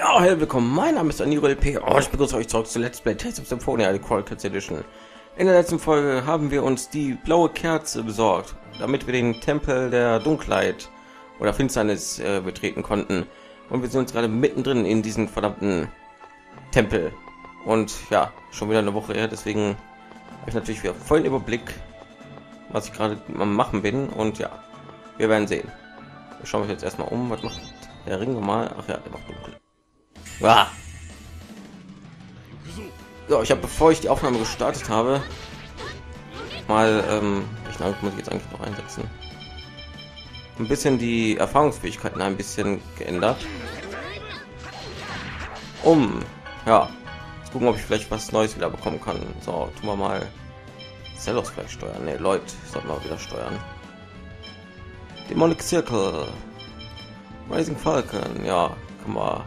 Ja, hey, willkommen. Mein Name ist Aniro LP. Oh, ich begrüße euch zurück zu Let's Play Tales of Symphonia, die Coral Kids Edition. In der letzten Folge haben wir uns die blaue Kerze besorgt, damit wir den Tempel der Dunkelheit oder Finsternis äh, betreten konnten. Und wir sind uns gerade mittendrin in diesem verdammten Tempel. Und ja, schon wieder eine Woche her, deswegen habe ich natürlich wieder vollen Überblick, was ich gerade am machen bin. Und ja, wir werden sehen. Wir schauen uns jetzt erstmal um. Was macht der Ring mal? Ach ja, der macht dunkel. Ah. So, ich habe, bevor ich die Aufnahme gestartet habe, mal, ähm, ich muss ich jetzt eigentlich noch einsetzen, ein bisschen die Erfahrungsfähigkeiten ein bisschen geändert, um, ja, zu gucken, ob ich vielleicht was Neues wieder bekommen kann. So, tun wir mal Zellos vielleicht steuern. Ne, Leute, sollten wir wieder steuern. Demonic Circle, Rising Falcon, ja, kann man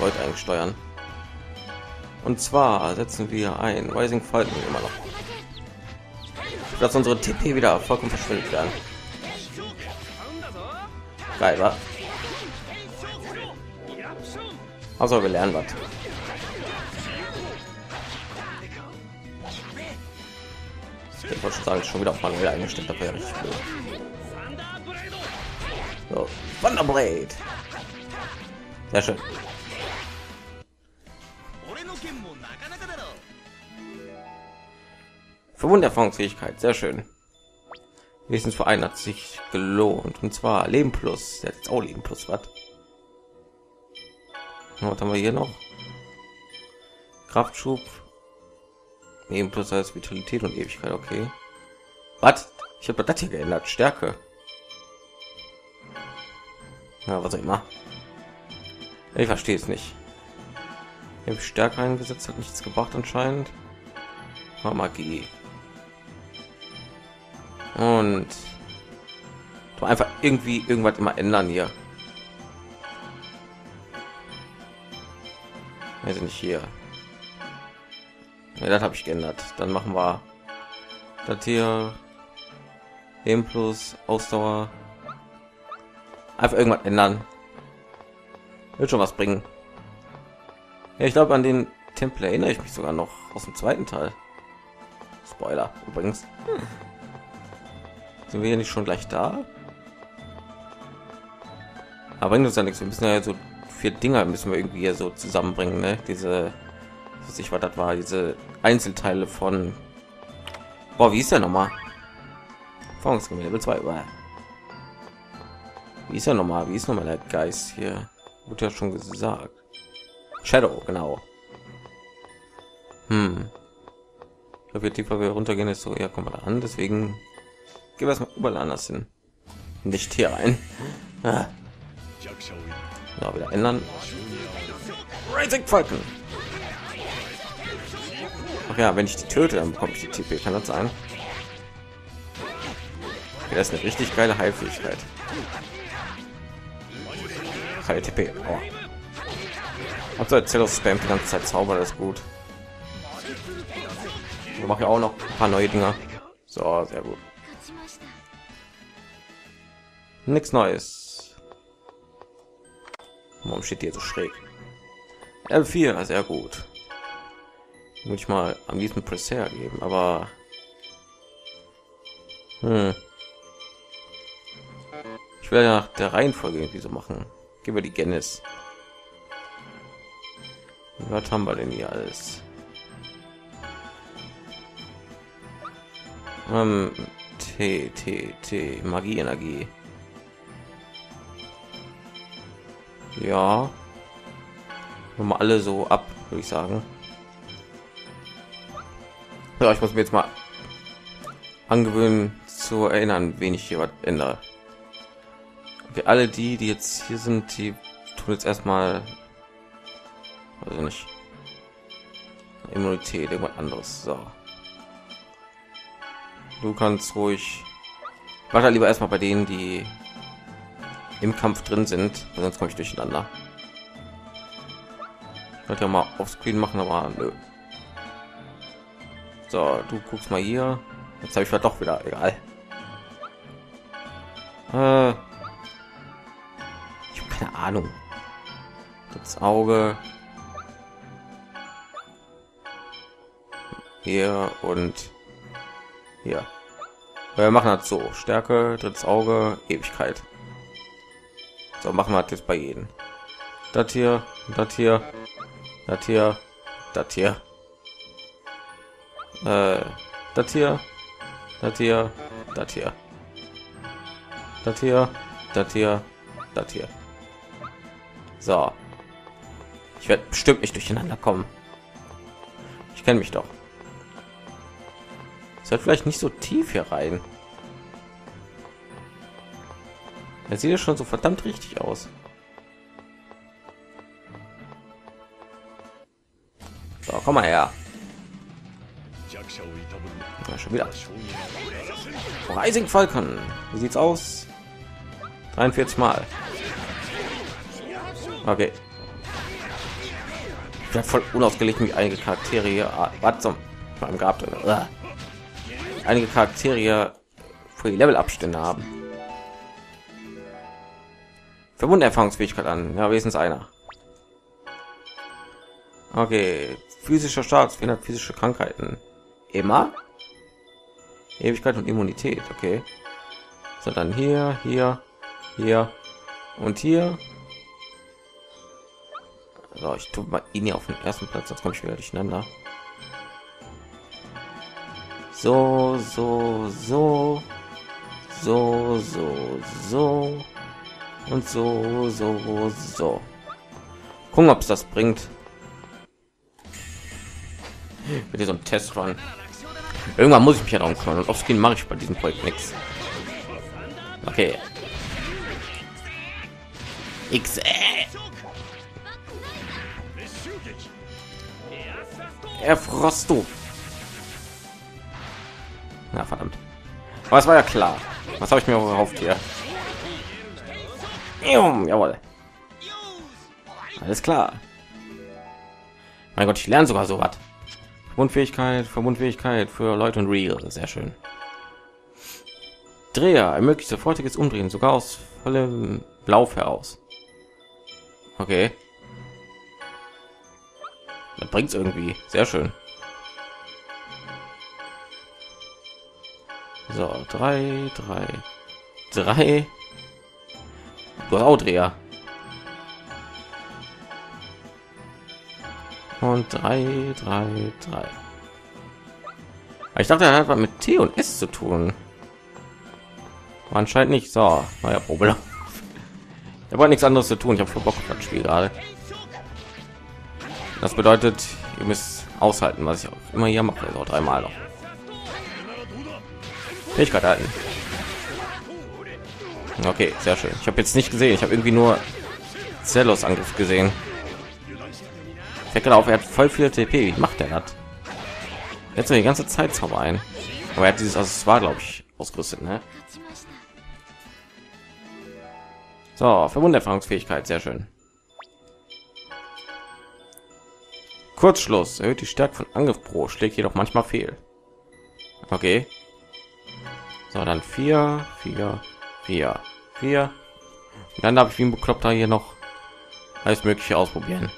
Leute einsteuern. Und zwar setzen wir ein Rising Falcon immer noch. Dass unsere TP wieder vollkommen verschwindet werden. Geil, wa? Also wir lernen was. Ich wollte schon sagen, schon wieder auf manuell eingestellt, das wäre richtig blöd. So, Thunderblade. Sehr schön. Verwunderfahrungsfähigkeit, sehr schön. Wenigstens für einen hat sich gelohnt. Und zwar Leben plus. Jetzt auch Leben plus was. Was haben wir hier noch? Kraftschub. Leben plus als Vitalität und Ewigkeit, okay. Was? Ich habe das hier geändert. Stärke. Ja, was auch immer. Ich verstehe es nicht. Ich habe Stärke eingesetzt, hat nichts gebracht anscheinend. Magie. Und einfach irgendwie irgendwas immer ändern hier. Also nicht hier. Ja, das habe ich geändert. Dann machen wir das hier. Leben plus Ausdauer. Einfach irgendwas ändern. Wird schon was bringen. Ja, ich glaube an den Tempel erinnere ich mich sogar noch aus dem zweiten Teil. Spoiler übrigens. Hm. Sind wir hier nicht schon gleich da? Aber bringt uns ja nichts. Wir müssen ja so vier Dinger müssen wir irgendwie hier so zusammenbringen, ne? Diese, was ich war, das war diese Einzelteile von. Boah, wie ist der nochmal? Erfahrungsgemäß Level 2 über. Wie ist er nochmal? Wie ist nochmal der Geist hier? Wurde ja schon gesagt. Shadow, genau. Hm. Ich glaube, je tiefer wir runtergehen, ist so, ja, kommen wir da an. Deswegen Gehen wir erstmal überall anders hin. Nicht hier rein. Ah. Ja, wieder ändern. Rising Falcon. Ach ja, wenn ich die töte, dann bekomme ich die TP. Kann das sein? Okay, das ist eine richtig geile Heilfähigkeit. Keine TP. Oh. Erzählt aus Spam die ganze Zeit Zauber, das ist gut. Ich mache ja auch noch ein paar neue Dinger. So, sehr gut. Nichts Neues. Warum steht hier so schräg? L4, sehr gut. Muss ich mal am liebsten Presser geben, aber hm. ich werde nach der Reihenfolge irgendwie so machen. Gehen wir die Genis. Was haben wir denn hier alles? Ähm, T, T, T, Magie, Energie. Ja. Mal alle so ab, würde ich sagen. Ja, ich muss mir jetzt mal angewöhnen zu erinnern, wen ich hier was ändere. Okay, alle die, die jetzt hier sind, die tun jetzt erstmal, also nicht Immunität, irgendwas anderes. So, du kannst ruhig. Warte lieber erstmal bei denen, die im Kampf drin sind, sonst komme ich durcheinander. Ich wollte ja mal auf Screen machen, aber nö. So, du guckst mal hier. Jetzt habe ich doch wieder egal. Äh, ich habe keine Ahnung. Das Auge. Hier und hier. Wir machen das so. Stärke, drittes Auge, Ewigkeit. So machen wir das bei jedem. Das hier, das hier, das hier, das hier. Äh, das hier, das hier, das hier. Das hier, das hier, das hier. So. Ich werde bestimmt nicht durcheinander kommen. Ich kenne mich doch. Es wird vielleicht nicht so tief hier rein. Er sieht ja schon so verdammt richtig aus. So, komm mal her. Ja, schon wieder. Rising Falcon. Wie sieht's aus? 43 Mal. Okay. Ich bin voll unausgelegt wie einige Charaktere hier. Ah, was zum beim oder? Einige Charaktere für die Levelabstände haben. Verwunderfahrungsfähigkeit an. Ja, wenigstens einer. Okay, physischer Status, 400 physische Krankheiten. Immer? Ewigkeit und Immunität, okay. So, dann hier, hier, hier und hier. So, ich tue mal ihn hier auf den ersten Platz, sonst komme ich wieder durcheinander. So, so, so, so, so, so und so, so, so. Gucken, ob es das bringt. So ein Test run. Irgendwann muss ich mich ja darum kümmern und aufs mache ich bei diesem Projekt nichts. Okay. X. Äh. Erfrosto. Na verdammt. Aber war ja klar. Was habe ich mir erhofft hier? Jawohl. Alles klar. Mein Gott, ich lerne sogar so was. Verbundfähigkeit, Verbundfähigkeit für Leute und Real. Sehr schön. Dreher ermöglicht sofortiges Umdrehen, sogar aus vollem Lauf heraus. Okay. Das bringt irgendwie. Sehr schön. So, drei, drei, drei. Auch Dreher. Und drei, drei, drei. Ich dachte, er hat was mit T und S zu tun. Aber anscheinend nicht. So, naja, Problem. Ich habe nichts anderes zu tun. Ich habe Bock auf das Spiel gerade. Das bedeutet, ihr müsst aushalten, was ich auch immer hier mache. Also dreimal noch. Fähigkeit halten. Okay, sehr schön. Ich habe jetzt nicht gesehen. Ich habe irgendwie nur Zellos Angriff gesehen. Fällt auf, er hat voll viel TP. Wie macht er das? Jetzt die ganze Zeit Zauber ein. Aber er hat dieses Accessoire, glaube ich, ausgerüstet, ne? So, Verwunderfahrungsfähigkeit, sehr schön. Kurzschluss erhöht die Stärke von Angriff pro, schlägt jedoch manchmal fehl. Okay. So, dann vier, vier, vier, vier. dann habe ich wie ein Bekloppter hier noch alles Mögliche ausprobieren.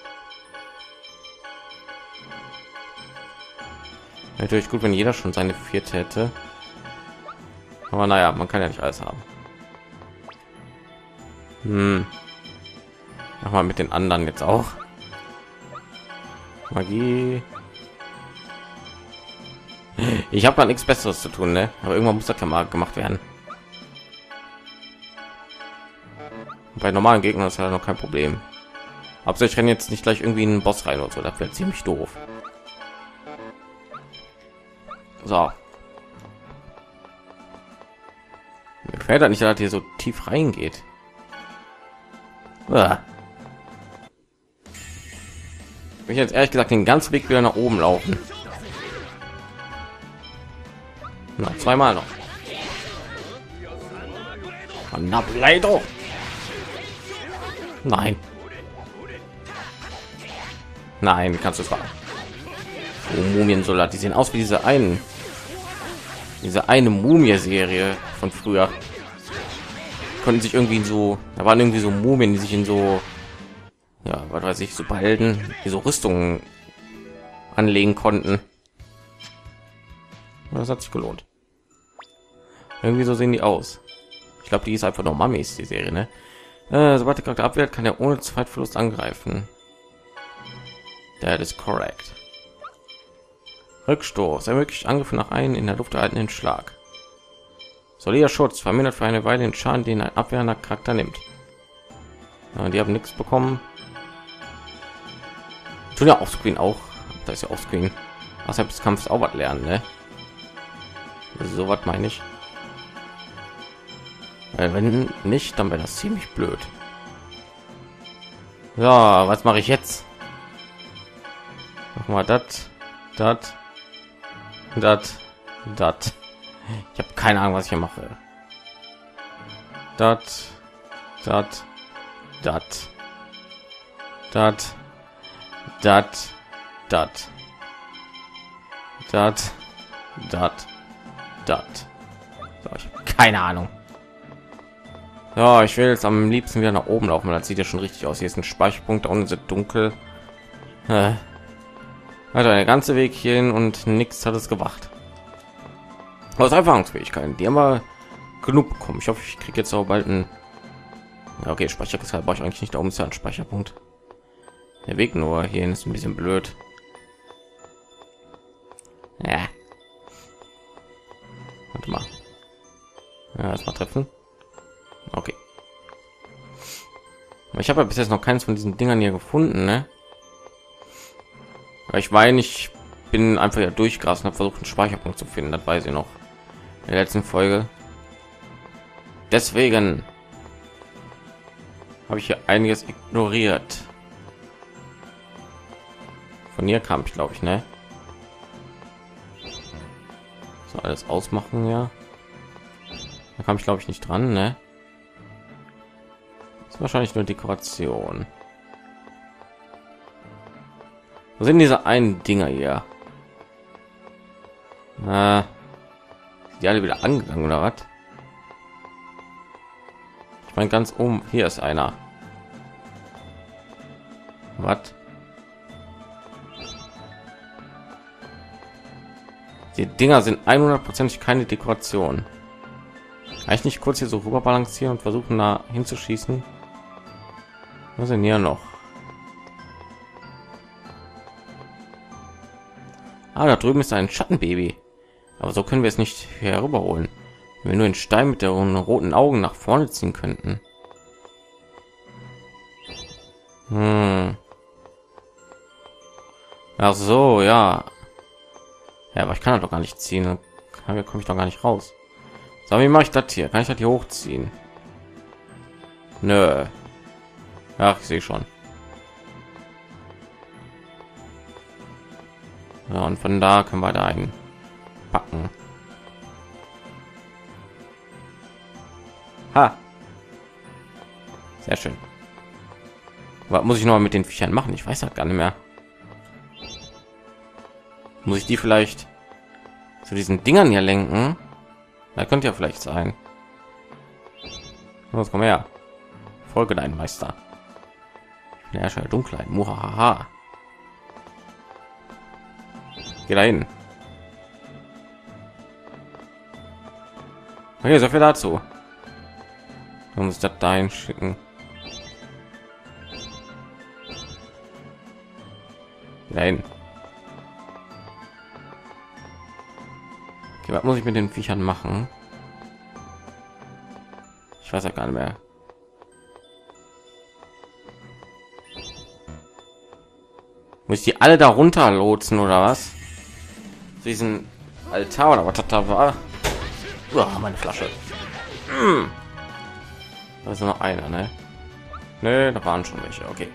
Natürlich gut, wenn jeder schon seine vierte hätte. Aber naja, man kann ja nicht alles haben. Hm. Mal mit den anderen jetzt auch. Magie. Ich habe da nichts Besseres zu tun, ne? Aber irgendwann muss das ja mal gemacht werden. Bei normalen Gegnern ist ja noch kein Problem. Aber ich renne jetzt nicht gleich irgendwie einen Boss rein oder so. Das wäre ziemlich doof. So. Mir gefällt nicht, dass hier so tief reingeht. Ah. Ich jetzt ehrlich gesagt den ganzen Weg wieder nach oben laufen. Na, zweimal noch. Na, leider. Nein. Nein, kannst du es machen. Oh, Mumiensoldat, die sehen aus wie diese einen diese eine Mumie-Serie von früher konnten sich irgendwie so, da waren irgendwie so Mumien, die sich in so ja, was weiß ich, Superhelden, die so Rüstungen anlegen konnten. Das hat sich gelohnt. Irgendwie so sehen die aus. Ich glaube, die ist einfach nur Mamis, die Serie, ne? Äh, sobald der Charakter abwehrt, kann er ohne Zweitverlust angreifen. That is correct. Rückstoß ermöglicht Angriffe nach einem in der Luft erhaltenen Schlag. Solider Schutz vermindert für eine Weile den Schaden, den ein abwehrender Charakter nimmt. Ja, die haben nichts bekommen. Tun ja auch Screen auch. Da ist ja auch Screen. Außerhalb des Kampfes auch was lernen, ne? So was meine ich. Weil wenn nicht, dann wäre das ziemlich blöd. Ja, was mache ich jetzt? Mach mal das, das, das, das. Ich habe keine Ahnung, was ich hier mache. Das, das, das, das, das, das, das, das, das. Ich habe keine Ahnung. Ja, ich will jetzt am liebsten wieder nach oben laufen. Das sieht ja schon richtig aus. Hier ist ein Speicherpunkt, da unten ist dunkel. Äh. Also der ganze Weg hierhin und nichts hat es gebracht. Aus Erfahrungsfähigkeiten, die haben wir genug bekommen. Ich hoffe, ich kriege jetzt auch bald ein. Ja, okay, Speicherkarte brauche ich eigentlich nicht. Da oben ist ja ein Speicherpunkt. Der Weg nur hierhin ist ein bisschen blöd. Ja. Warte mal. Ja, erstmal treffen. Ich habe ja bis jetzt noch keins von diesen Dingern hier gefunden, ne? Ich meine, ich bin einfach ja und habe versucht, einen Speicherpunkt zu finden. Das weiß ich noch. In der letzten Folge. Deswegen habe ich hier einiges ignoriert. Von hier kam ich, glaube ich, ne? So alles ausmachen, ja. Da kam ich, glaube ich, nicht dran, ne? Ist wahrscheinlich nur Dekoration. Wo sind diese einen Dinger hier? Na, die alle wieder angegangen oder was? Ich meine ganz um hier ist einer. Was? Die Dinger sind 100% keine Dekoration. Kann ich nicht kurz hier so rüber balancieren und versuchen da hinzuschießen? Was sind hier noch? Ah, da drüben ist ein Schattenbaby. Aber so können wir es nicht herüberholen. Wenn wir nur den Stein mit der roten Augen nach vorne ziehen könnten. Hm. Ach so, ja. Ja, aber ich kann doch gar nicht ziehen. Dann komme ich doch gar nicht raus. So, wie mache ich das hier? Kann ich das hier hochziehen? Nö. Ach, ich sehe schon. Ja, und von da können wir da einen packen. Ha. Sehr schön. Was muss ich noch mit den Viechern machen? Ich weiß halt gar nicht mehr. Muss ich die vielleicht zu diesen Dingern hier lenken? Da könnte ja vielleicht sein. Los, komm her. Folge dein Meister. Herrscher der Dunkelheit. Muhaha. Geh dahin. Okay, so viel dazu. Man muss das dahin schicken. Nein. Okay, was muss ich mit den Viechern machen? Ich weiß ja gar nicht mehr. Muss ich die alle darunter lotsen oder was? Diesen Altar oder was da war? Oh, meine Flasche. Hm. Da ist noch einer, ne? Ne, da waren schon welche. Okay.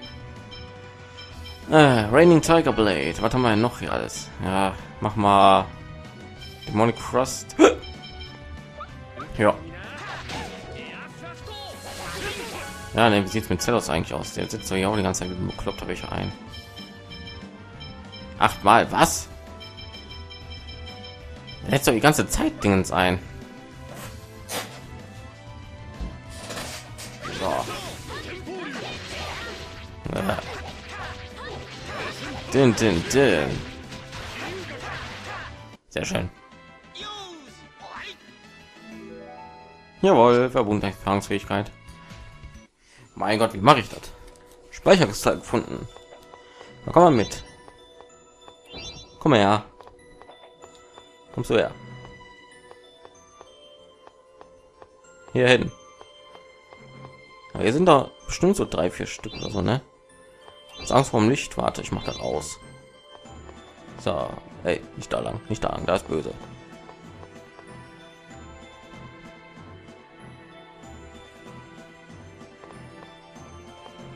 Äh, Raining Tiger Blade. Was haben wir noch hier alles? Ja, mach mal Demonic Crust. ja. Ja, ne, wie sieht's mit Zellos eigentlich aus? Der sitzt so ja auch die ganze Zeit bekloppt habe ich ein. Achtmal, was? Doch die ganze Zeit Dingens ein. So. Ja. Din, din, din. Sehr schön. Jawohl, verbundene Erfahrungsfähigkeit. Mein Gott, wie mache ich das? Speicherkristall gefunden. Da komm mal mit. Komm mal her. Kommst du her? Hier hin. Aber hier sind da bestimmt so drei, vier Stück oder so, ne? Das Angst vor Licht. Warte, ich mach das aus. So, hey, nicht da lang, nicht da lang, da ist böse.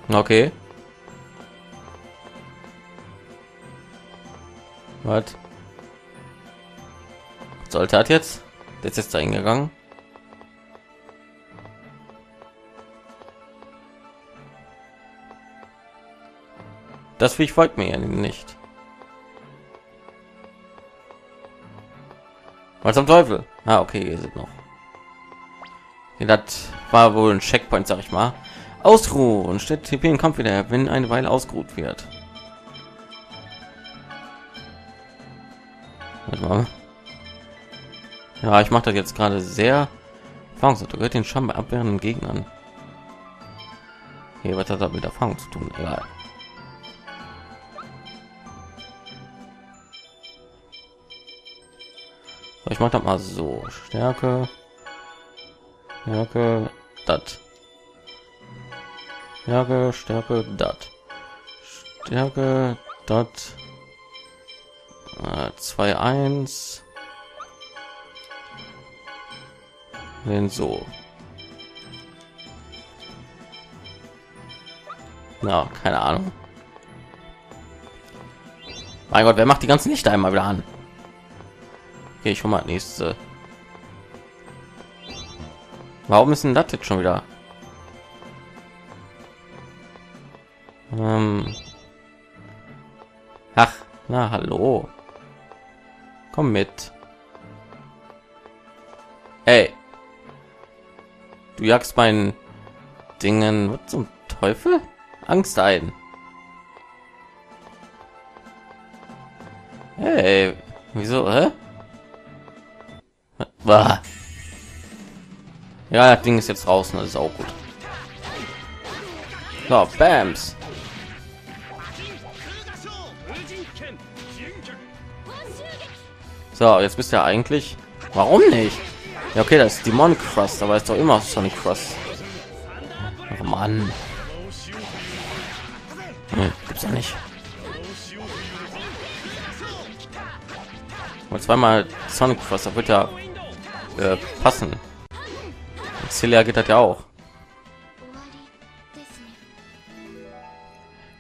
Okay. Was? Sollte hat jetzt? Jetzt ist da hingegangen. Das Viech folgt mir ja nicht. Was zum Teufel? Ah, okay, hier sind noch. Ja, das war wohl ein Checkpoint, sag ich mal. Ausruhen stellt TP im Kampf wieder, wenn eine Weile ausgeruht wird. Ja, ich mache das jetzt gerade sehr erfahrungswert. gehört den Scham bei abwehrenden Gegnern. Hier, was hat das mit Erfahrung zu tun? Egal. Ich mache das mal so. Stärke. Stärke. Das. Stärke, Stärke, dat. Stärke, dat. Äh, zwei eins. Den so. Na, keine Ahnung. Mein Gott, wer macht die ganzen Lichter einmal wieder an? Okay, ich hole mal nächste. Warum ist denn das jetzt schon wieder? Ähm. Ach, na hallo. Komm mit. Ey. Du jagst meinen Dingen. Was zum Teufel? Angst ein. Hey, wieso? Hä? War. Ja, das Ding ist jetzt draußen, das ist auch gut. So, Bams. So, jetzt bist du ja eigentlich. Warum nicht? Ja, okay, das ist Demon Cross, aber ist doch immer Sonic Cross. Oh Mann. Hm, gibt's ja nicht. Und zweimal Sonic Cross, da wird ja äh, passen. Celia geht das ja auch.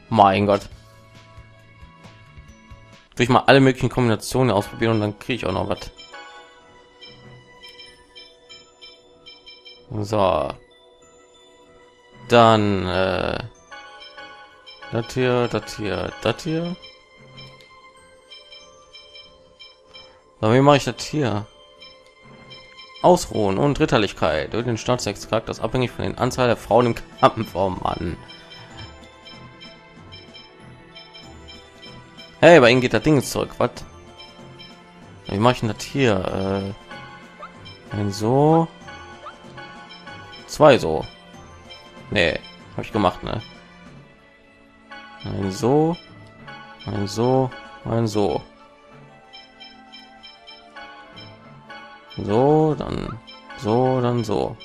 Mein Gott. Durch mal alle möglichen Kombinationen ausprobieren und dann kriege ich auch noch was. So. Dann äh, das hier, das hier, das hier. So, wie mache ich das hier? Ausruhen und Ritterlichkeit durch den Staatsextrakt, das abhängig von den Anzahl der Frauen im Kampf. Oh Mann. Hey, bei ihnen geht das Ding zurück. Was? Wie mache ich denn das hier? Äh, ein so, zwei so. Nee, habe ich gemacht, ne? Ein so, ein so, ein so. So, dann so, dann so.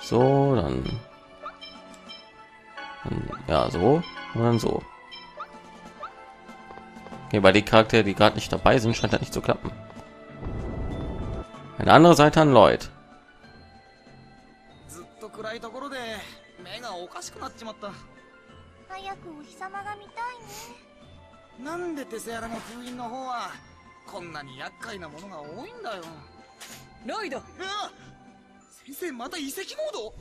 So, dann, dann ja, so und dann so. Okay, bei die Charaktere, die gerade nicht dabei sind, scheint das nicht zu klappen. Eine andere Seite an Lloyd. ずっと暗いところで目がおかしくなっちまった早くお日様が見たいねなんでテセアラの封印の方はこんなに厄介なものが多いんだよロイド先生また遺跡モー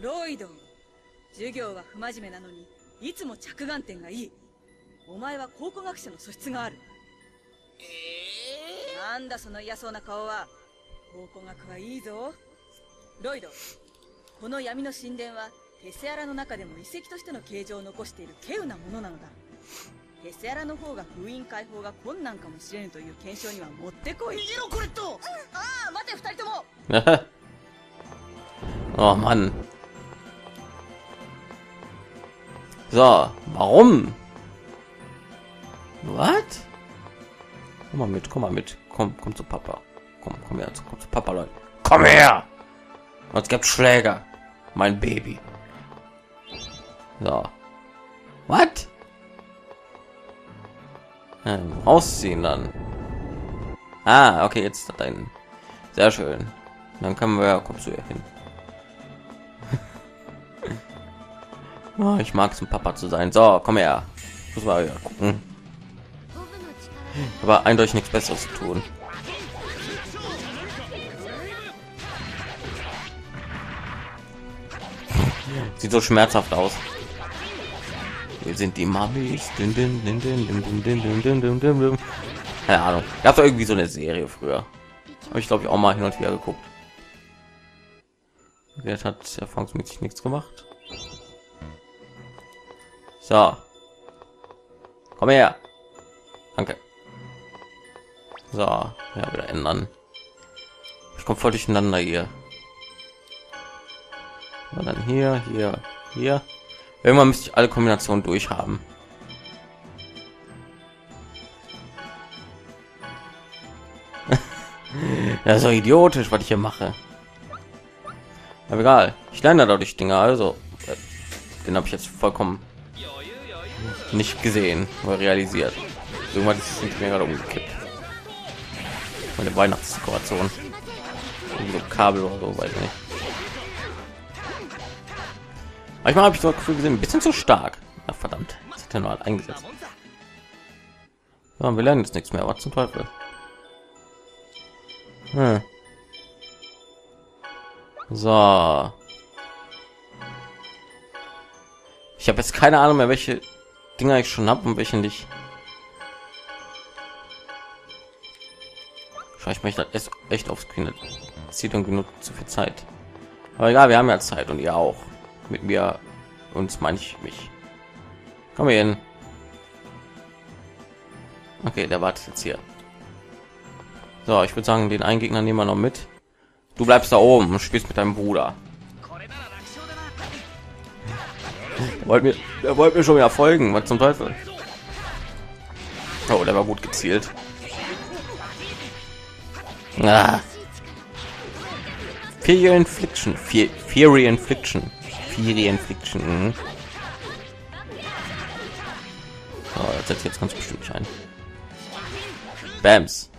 ドロイド授業は不真面目なのにいつも着眼点がいいお前は考古学者の素質がある。えなんだその嫌そうな顔は。考古学はいいぞ。ロイドこの闇の神殿はヘセアラの中でも遺跡としての形状を残している稀有なものなのだ。ヘセアラの方が封印解放が困難かもしれぬという検証にはもってこい。逃げろコレットああ待て二人とも。oh Mann. So, warum? What? Komm mal mit, komm mal mit. Komm, komm zu Papa. Komm, komm her, komm zu Papa, Leute. Komm her! Sonst gibt's Schläger. Mein Baby. So. What? Ähm, ausziehen dann. Ah, okay, jetzt hat ein sehr schön. Dann können wir, kommst du hier hin. oh, ich mag es, ein Papa zu sein. So, komm her. Muss mal gucken aber eindeutig nichts besseres zu tun sieht so schmerzhaft aus wir sind die Mamis. Keine Ahnung. Gab es irgendwie so eine Serie früher. Habe ich glaube ich auch mal hin und her geguckt. Jetzt hat erfahrungsmäßig nichts gemacht. So. Komm her. Danke. So, ja, wieder ändern. Ich komme voll durcheinander hier. Und dann hier, hier, hier. Irgendwann müsste ich alle Kombinationen durchhaben. ja, so idiotisch, was ich hier mache. Aber egal, ich lerne dadurch Dinge, also äh, den habe ich jetzt vollkommen nicht gesehen oder realisiert. Irgendwann ist es mir gerade umgekippt. Meine Weihnachtsdekoration. So Kabel oder so, weiß ich nicht. Manchmal habe ich so Gefühl gesehen, ein bisschen zu stark. Ach, verdammt, das hat er nur eingesetzt. Ja, wir lernen jetzt nichts mehr. Was zum Teufel? Hm. So. Ich habe jetzt keine Ahnung mehr, welche Dinger ich schon habe und welche nicht. Vielleicht möchte es echt aufs Kind. Zieht und genug zu viel Zeit. Aber egal, wir haben ja Zeit und ihr auch. Mit mir uns manch mich. Komm hin. Okay, der wartet jetzt hier. So, ich würde sagen, den einen Gegner nehmen wir noch mit. Du bleibst da oben und spielst mit deinem Bruder. Er wollte mir, er mir schon wieder folgen. Was zum Teufel? Oh, der war gut gezielt. Ah. Fury Infliction. Fury Infliction. Fury Infliction. Mhm. Oh, das setzt jetzt ganz bestimmt ein. Bams.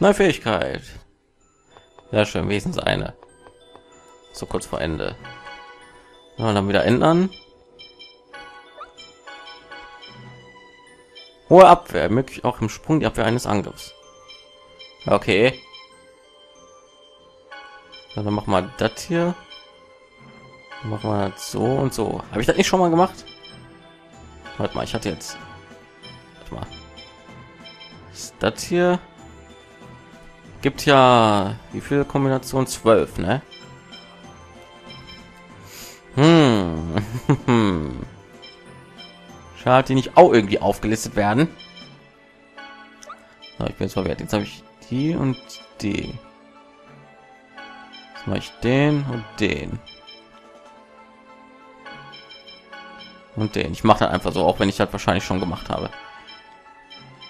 Neue Fähigkeit. Sehr schön, wenigstens eine. So kurz vor Ende. Ja, dann wieder ändern. Hohe Abwehr, möglich auch im Sprung die Abwehr eines Angriffs. Okay. Dann machen wir das hier. Wir das so und so. Habe ich das nicht schon mal gemacht? Warte mal, ich hatte jetzt. Warte mal. Ist das hier? Gibt ja wie viele Kombinationen? Zwölf, ne? Hm. Schade, die nicht auch irgendwie aufgelistet werden. So, ich bin jetzt verwehrt. Jetzt habe ich die und die. Jetzt mache ich den und den. Und den. Ich mache dann einfach so, auch wenn ich das wahrscheinlich schon gemacht habe.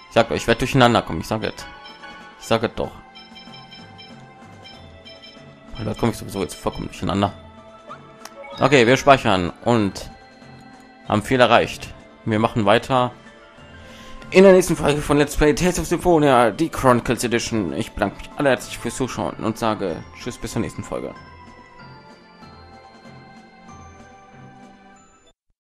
Ich sag euch, ich werde durcheinander kommen. Ich sage es. Ich sage doch. Da komme ich sowieso jetzt vollkommen durcheinander. Okay, wir speichern und haben viel erreicht. Wir machen weiter in der nächsten Folge von Let's Play Tales of Symphonia, die Chronicles Edition. Ich bedanke mich alle herzlich fürs Zuschauen und sage Tschüss bis zur nächsten Folge.